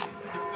来。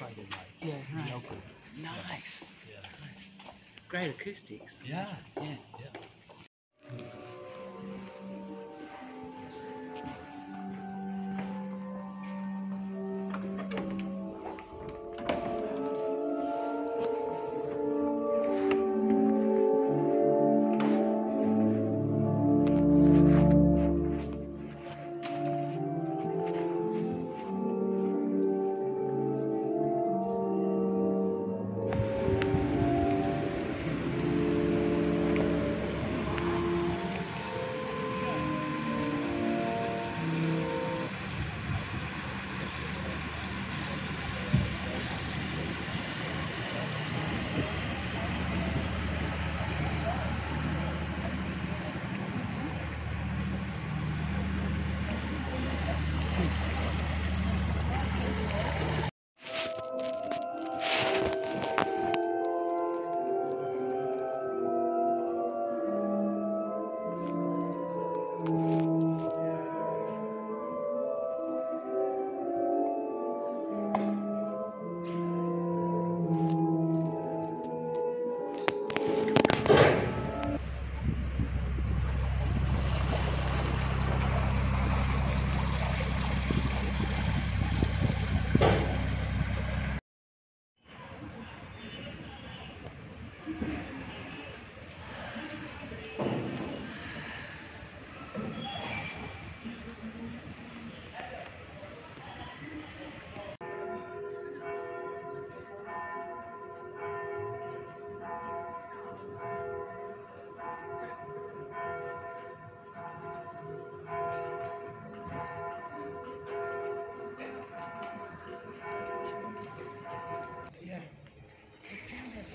Friday night. Yeah, right. Nice. Yeah. Nice. Great acoustics. Yeah. Yeah. Yeah.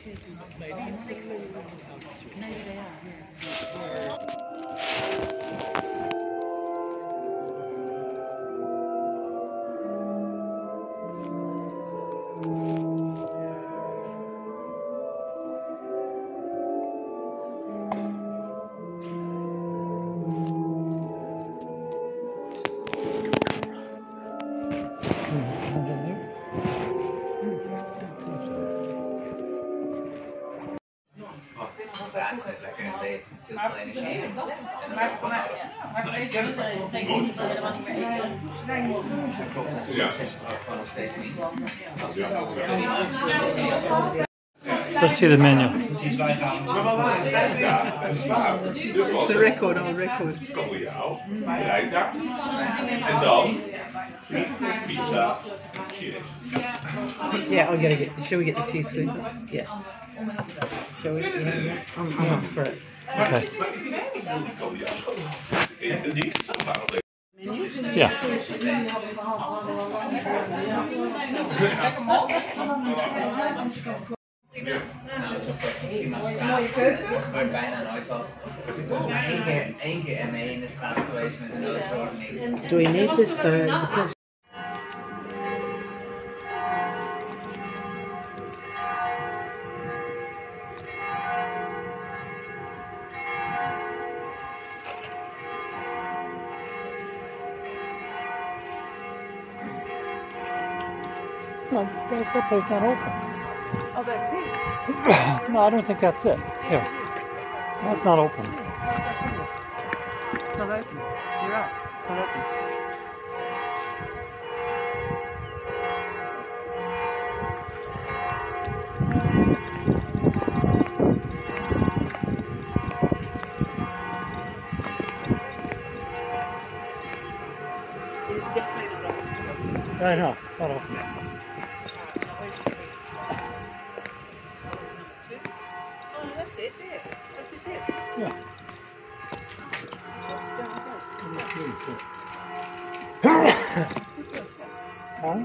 Maybe they are. Let's see the menu. It's a record on a record. Voor jou, rijta. En pizza, cheers. Yeah, I'm gonna get. Shall we get the cheese food? Yeah. Shall we? Yeah, yeah. I'm, I'm up for it. Maar, nee. ik denk dat ja ja ja ja ja ja ja ja ja. Mooie keuken. ja ja bijna nooit wat. ja ja één keer, één keer ME in de straat geweest met een ja Doe je niet, is eh, No, that, that not open. Oh, that's it. no, I don't think that's it. Here. That's not open. It's not open. You're right. It's not open. It's definitely I know. Not open. Oh, that's it there. That's it there. Yeah. Down go. It's. Huh?